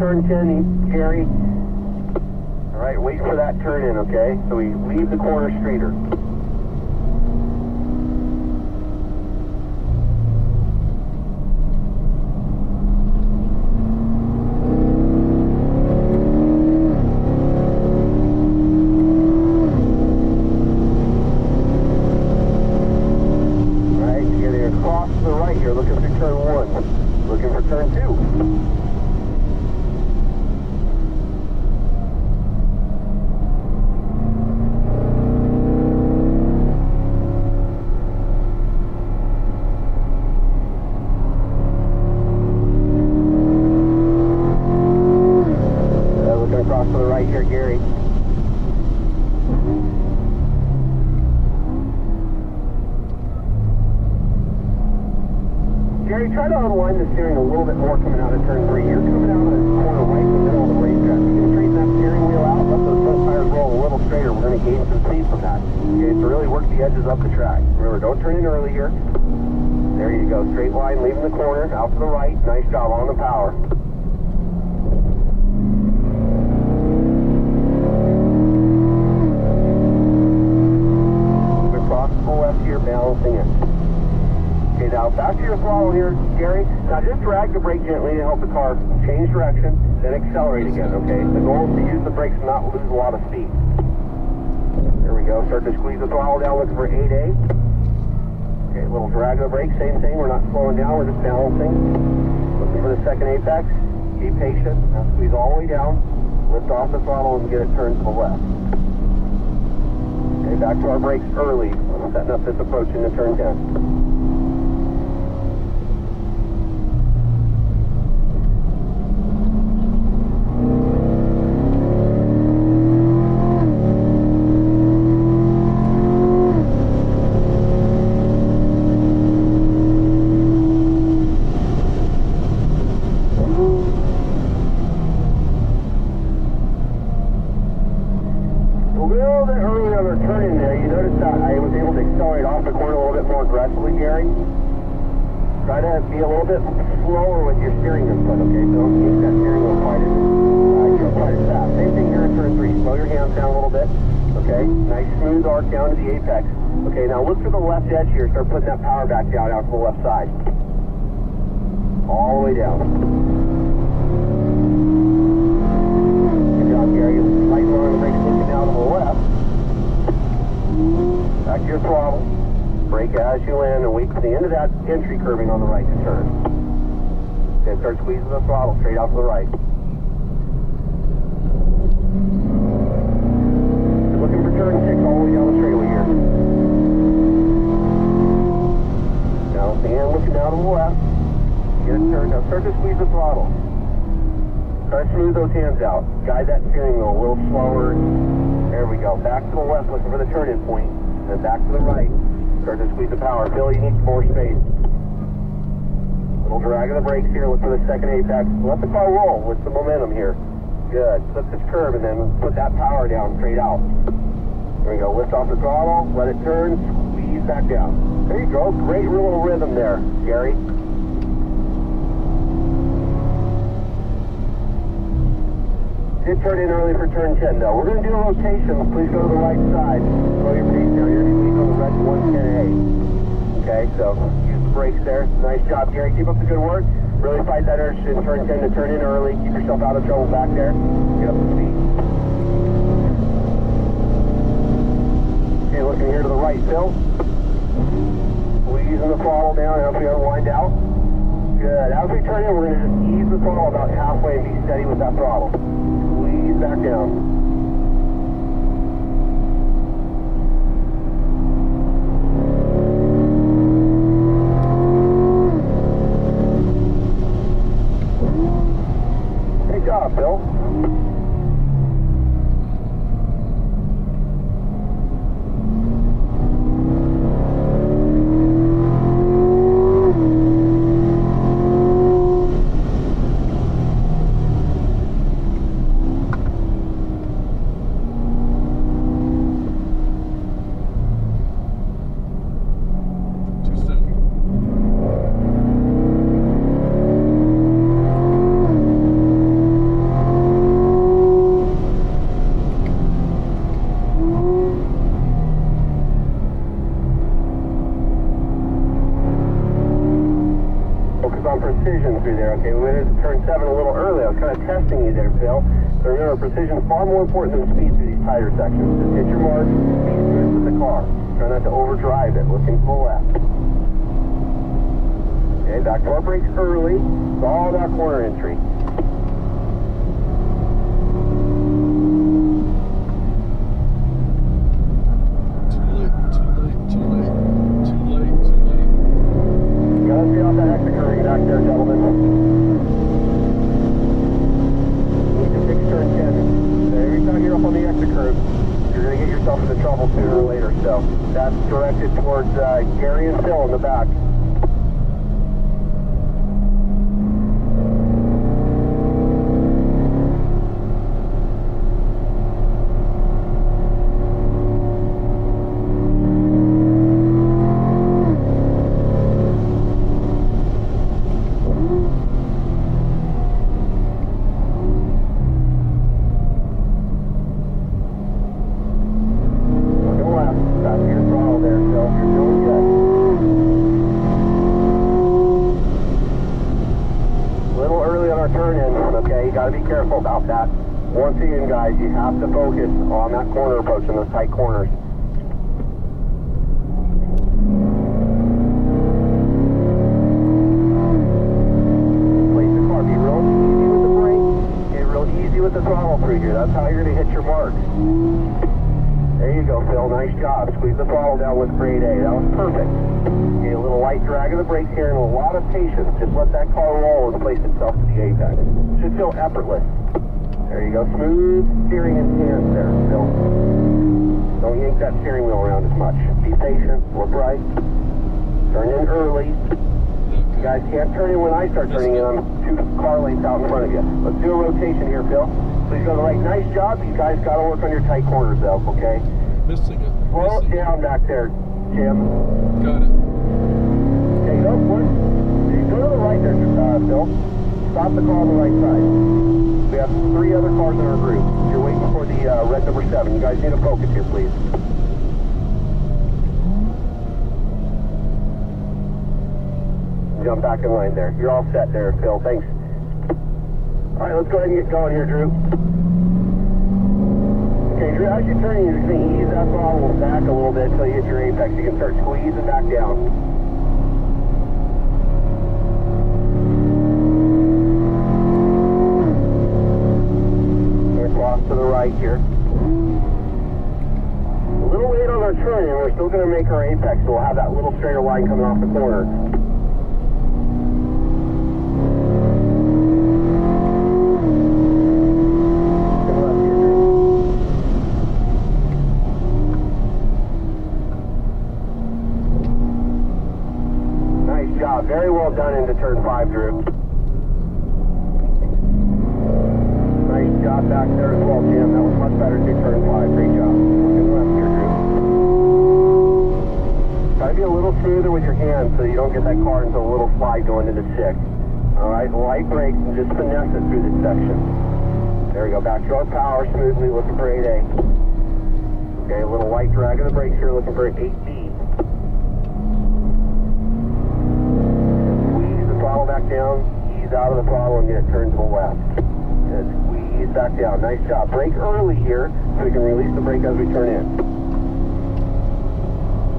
turn 10, Gary. All right, wait for that turn in, okay? So we leave the corner streeter. All right, you're across the right here, looking for turn one. Looking for turn two. Uh, looking across to the right here, Gary. Gary, try to unwind the steering a little bit more coming out of turn three. You're coming out of the corner right in the middle of the racetrack. You can straighten that steering wheel out, let those front tires roll a little straighter. We're going to gain some speed from that. Okay, so really work the edges up the track. Remember, don't turn in early here. There you go, straight line, leaving the corner, out to the right. Nice job on the power. Across the left here, balancing it. Okay, now back to your throttle here, Gary. Now just drag the brake gently to help the car change direction, then accelerate again, okay? The goal is to use the brakes and not lose a lot of speed. There we go. Start to squeeze the throttle down, looking for 8A. Okay, little drag of the brake, same thing. We're not slowing down, we're just balancing. Looking for the second apex. Be patient. Now squeeze all the way down. Lift off the throttle and get it turned to the left. Okay, back to our brakes early. Setting up this approach into turn 10. A little bit early on our turn in there, you notice that I was able to accelerate off the corner a little bit more aggressively, Gary. Try to be a little bit slower with your steering input, okay? So don't use that steering wheel quite as, uh, you know, quite as fast. Same thing here in turn three. Slow your hands down a little bit, okay? Nice smooth arc down to the apex. Okay, now look for the left edge here. Start putting that power back down out to the left side. All the way down. Looking to the left. Back to your throttle. Brake as you land and wait for the end of that entry curving on the right to turn. Then start squeezing the throttle straight out to the right. You're looking for turn six all the way down the straightaway here. Now, and looking down to the left. Get it turned. Now start to squeeze the throttle. Try to smooth those hands out. Guide that steering wheel a little slower. There we go. Back to the left, looking for the turn-in point. Then back to the right. Start to squeeze the power. Bill, you need more space. Little drag of the brakes here. Look for the second apex. Let the car roll with some momentum here. Good. Flip this curve and then put that power down straight out. There we go. Lift off the throttle. Let it turn. Squeeze back down. There you go. Great little rhythm there, Gary. Did turn in early for turn 10 though. We're going to do a rotation. Please go to the right side. Slow your pace down. You're going to on the red 110A. Okay, so use the brakes there. Nice job, Gary. Keep up the good work. Really fight that urge in turn 10 to turn in early. Keep yourself out of trouble back there. Get up to speed. Okay, looking here to the right, Phil. Squeezing the throttle down as we unwind out. Good. As we turn in, we're going to just ease the throttle about halfway and be steady with that throttle. Squeeze back down. Great job, Bill. precision through there, okay? We went into turn seven a little early. I was kind of testing you there, Phil. So remember, precision is far more important than speed through these tighter sections. Just hit your mark, be smooth with the car. Try not to overdrive it, looking full left. Okay, back to our brakes early. It's all about corner entry. Too late, too late, too late, too late, too late. You gotta stay off that exit curve back there, gentlemen. Need to fix turn 10. So every time you're up on the exit curve, you're gonna get yourself into trouble sooner or later. So that's directed towards uh, Gary and Phil in the back. Looking left. That's your throttle there, Phil. You're doing good. Little early on our turn in, okay? You gotta be careful about that. Once again, guys, you have to focus on that corner approach and those tight corners. Place the car. Be real easy with the brake. Get real easy with the throttle through here. That's how you're gonna hit your marks. There you go, Phil. Nice job. Squeeze the throttle down with grade A. That was perfect. Get a little light drag of the brakes here and a lot of patience. Just let that car roll and place itself to the apex. Should feel effortless. There you go. Smooth steering and hands there, Phil. Don't yank that steering wheel around as much. Be patient. Look right. Turn in early. You guys can't turn in when I start turning in. I'm two car lengths out in front of you. Let's do a rotation here, Phil. Please go to the right. Nice job. You guys got to work on your tight corners, though, okay? Missing it. Slow Missing down back there, Jim. Got it. Okay, go it. You go to the right there, uh, Phil. Stop the car on the right side. We have three other cars in our group. You're waiting for the uh, red number seven. You guys need to focus here, please. Jump back in line there. You're all set there, Phil. Thanks. All right, let's go ahead and get going here, Drew. Okay, Drew, as you're turning, you're just going to ease that throttle back a little bit until you hit your apex. You can start squeezing back down. Right here. A little late on our turn in, we're still going to make our apex, so we'll have that little straighter line coming off the corner. Nice job. Very well done into turn five, Drew. Nice job back there as well, Jim. That was much better through turn five. Great job. Try to be a little smoother with your hands so you don't get that car into a little slide going into six. All right, light brakes and just finesse it through this section. There we go. Back to our power smoothly, looking for 8A. Okay, a little light drag of the brakes here, looking for 8B. Squeeze the throttle back down, ease out of the throttle and get it turned to the left. Back down. Nice job. Brake early here so we can release the brake as we turn in.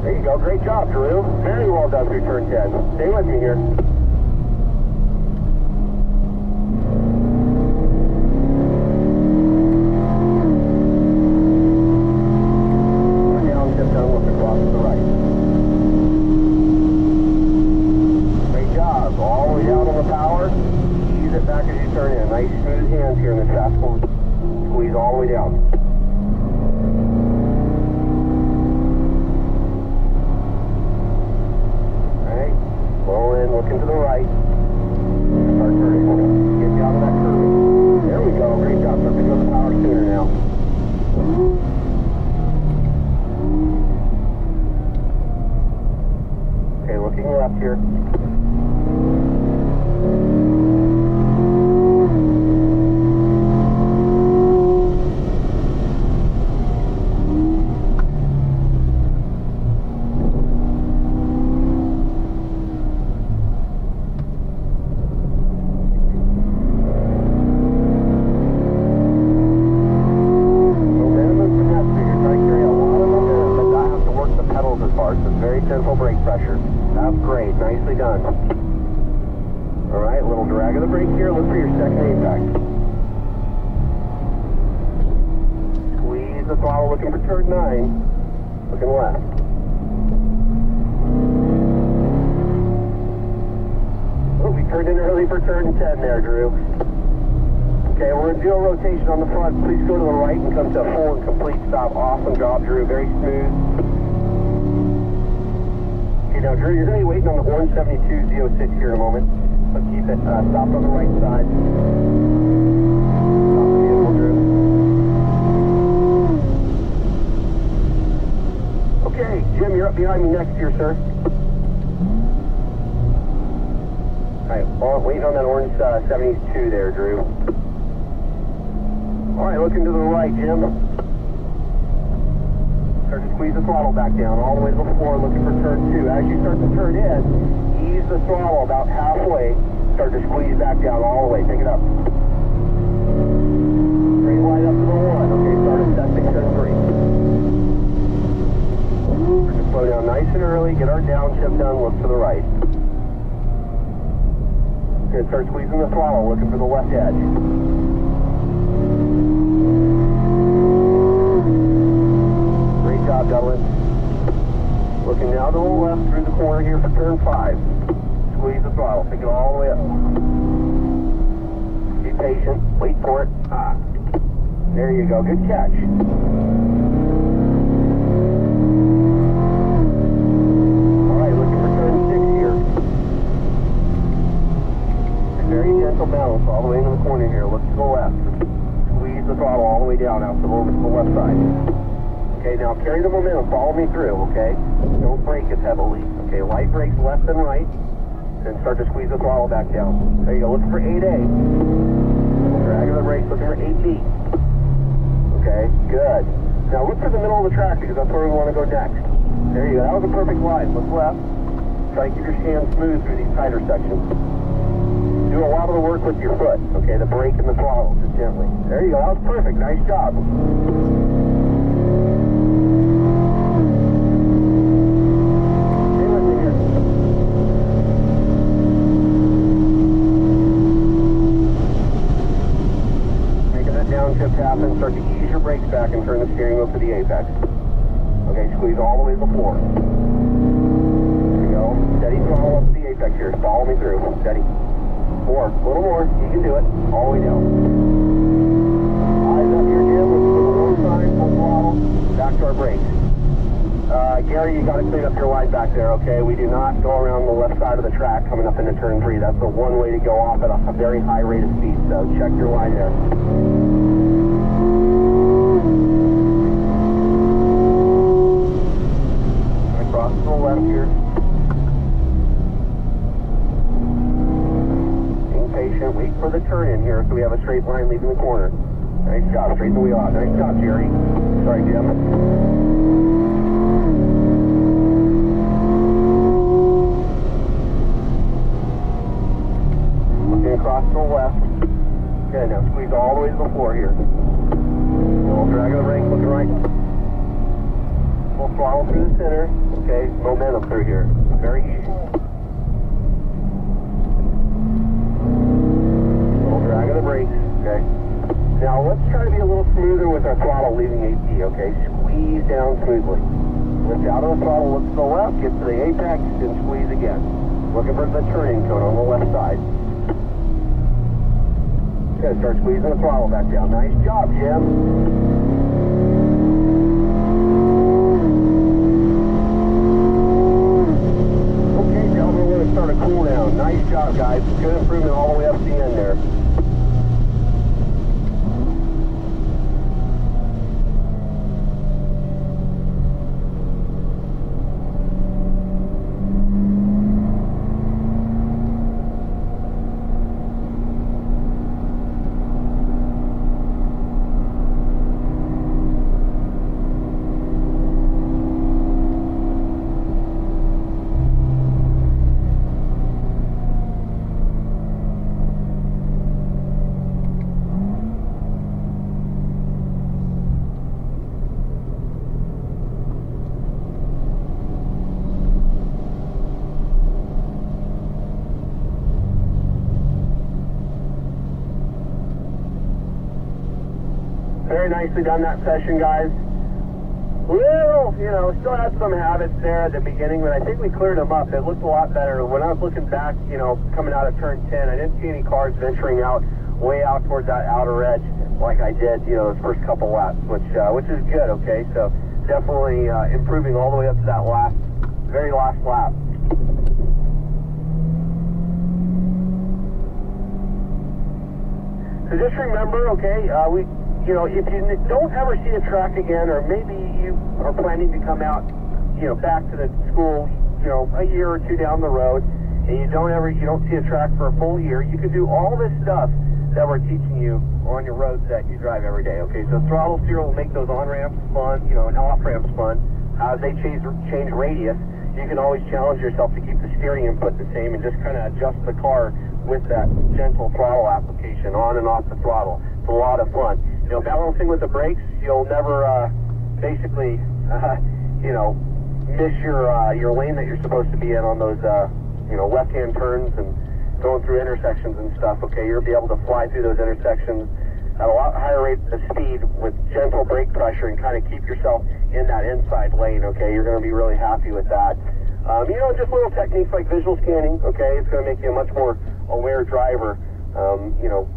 There you go. Great job, Drew. Very well done through turn 10. Stay with me here. Turn down, tip down, look across to the right. Great job. All the way down on the power. Ease it you turn in. Nice smooth hands here in this fast forward. Squeeze all the way down. Alright. Slow in, looking to the right. Start turning. Get you out of that curve. There we go. Great job. Start to go to the power sooner now. Okay, looking left here. central brake pressure. That's great. Nicely done. All right, little drag of the brake here. Look for your second impact. Squeeze the throttle looking for turn 9. Looking left. Oh, we turned in early for turn 10 there, Drew. Okay, we're in a rotation on the front. Please go to the right and come to a full and complete stop. Awesome job, Drew. Very smooth. Okay, now, Drew, you're going to be waiting on the orange 72 Z06 here in a moment. So keep it uh, stopped on the right side. Stop the vehicle, Drew. Okay, Jim, you're up behind me next here, sir. All right, waiting on that orange uh, 72 there, Drew. All right, looking to the right, Jim. Start to squeeze the throttle back down all the way to the floor, looking for turn two. As you start to turn in, ease the throttle about halfway. Start to squeeze back down all the way. Pick it up. Straight line up to the one. Okay, start at testing turn three. Start to slow down nice and early. Get our downshift done. Look to the right. Okay, start squeezing the throttle, looking for the left edge. Great job, Dublin. Looking now to the left through the corner here for turn five. Squeeze the throttle, take it all the way up. Be patient, wait for it. Ah. There you go, good catch. All right, looking for turn six here. Very gentle balance all the way into the corner here. To the left. Squeeze the throttle all the way down out to the, to the left side. Okay, now carry the momentum. Follow me through, okay? Don't brake as heavily. Okay, light brakes left and right. And start to squeeze the throttle back down. There you go. Look for 8A. Drag of the brakes. Looking for 8B. Okay, good. Now look for the middle of the track because that's where we want to go next. There you go. That was a perfect line. Look left. Try to keep your hands smooth through these tighter sections. Do a lot of the work with your foot. Okay, the brake and the throttle just gently. There you go. That was perfect. Nice job. Downshift happen, start to ease your brakes back and turn the steering wheel to the apex. Okay, squeeze all the way to the floor. There you go. Steady throttle up to the apex here. Follow me through. Steady. More. A little more. You can do it. All the way down. Eyes up here, Jim. Looking for the warm sign. Full throttle. Back to our brakes. Uh, Gary, you got to clean up your line back there, okay? We do not go around track coming up into turn three. That's the one way to go off at a, very high rate of speed, so check your line there. Across to the left here. Being patient, wait for the turn in here so we have a straight line leaving the corner. Nice job, straighten the wheel out. Nice job, Jerry. Sorry, Jim. Looking across to the left. Okay, now squeeze all the way to the floor here. Little drag the brake, looking right. Full throttle through the center. Okay, momentum through here. Very easy. Drag of the brakes. Okay. Now let's try to be a little smoother with our throttle leaving 8D. Okay, squeeze down smoothly. Lift out of the throttle, look to the left, get to the apex, and squeeze again. Looking for the turning cone on the left side. Okay, start squeezing the throttle back down. Nice job, Jim. Okay, now we're going to start a cool down. Nice job, guys. Good improvement all the way up to the end there. Nicely done that session, guys. Little, you know, still had some habits there at the beginning, but I think we cleared them up. It looked a lot better. When I was looking back, you know, coming out of turn 10, I didn't see any cars venturing out way out towards that outer edge like I did, you know, those first couple laps, which uh, which is good. Okay, so definitely uh, improving all the way up to that last, very last lap. So just remember, okay, uh, we, you know, if you don't ever see a track again, or maybe you are planning to come out, you know, back to the school, you know, a year or two down the road, and you don't ever, you don't see a track for a full year, you can do all this stuff that we're teaching you on your roads that you drive every day. Okay, so throttle steer will make those on ramps fun, you know, and off ramps fun. As they change change radius, you can always challenge yourself to keep the steering input the same and just kind of adjust the car with that gentle throttle application on and off the throttle. It's a lot of fun. You know, balancing with the brakes, you'll never uh, basically, uh, you know, miss your uh, your lane that you're supposed to be in on those, uh, you know, left-hand turns and going through intersections and stuff, okay, you'll be able to fly through those intersections at a lot higher rate of speed with gentle brake pressure and kind of keep yourself in that inside lane, okay? You're going to be really happy with that. Um, you know, just little techniques like visual scanning, okay? It's going to make you a much more aware driver. Um, you know,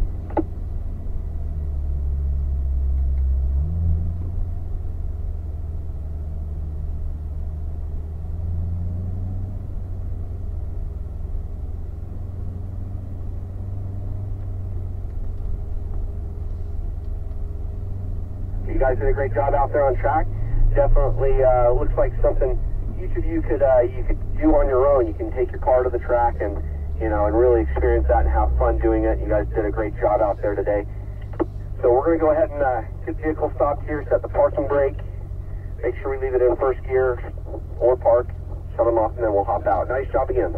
You guys did a great job out there on track. Definitely uh, looks like something each of you could uh, you could do on your own. You can take your car to the track and you know and really experience that and have fun doing it. You guys did a great job out there today. So we're going to go ahead and uh, get the vehicle stopped here, set the parking brake, make sure we leave it in first gear or park, shut them off, and then we'll hop out. Nice job again.